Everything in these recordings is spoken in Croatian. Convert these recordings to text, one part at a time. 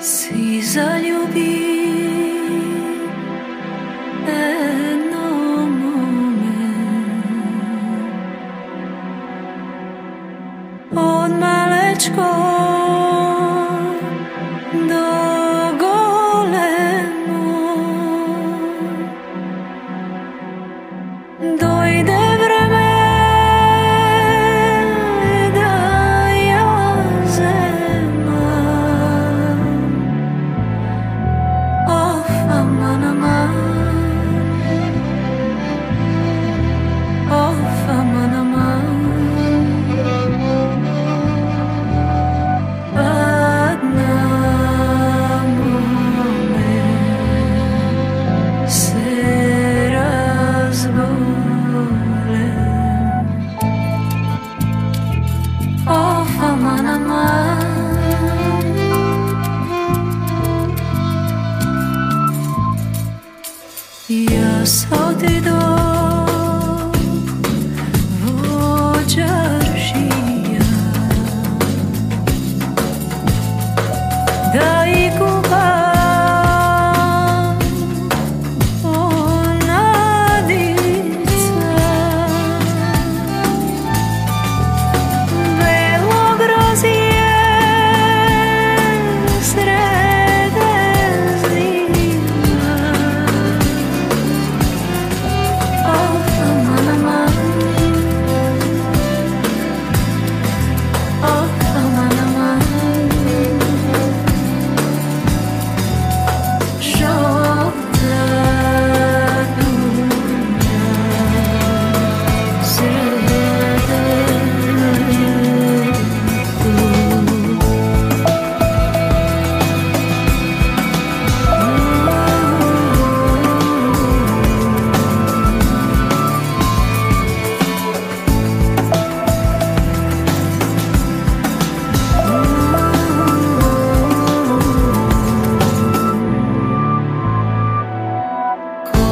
Si zaljubi eno mome On malečkog so a did all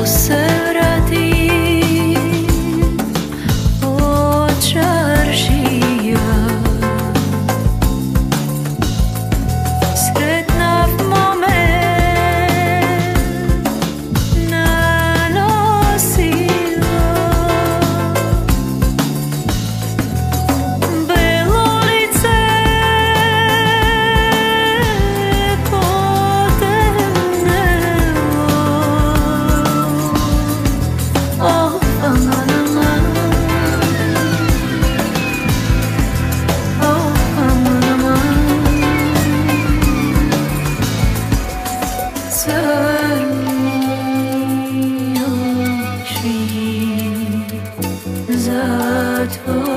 Say. سرمون شی زاد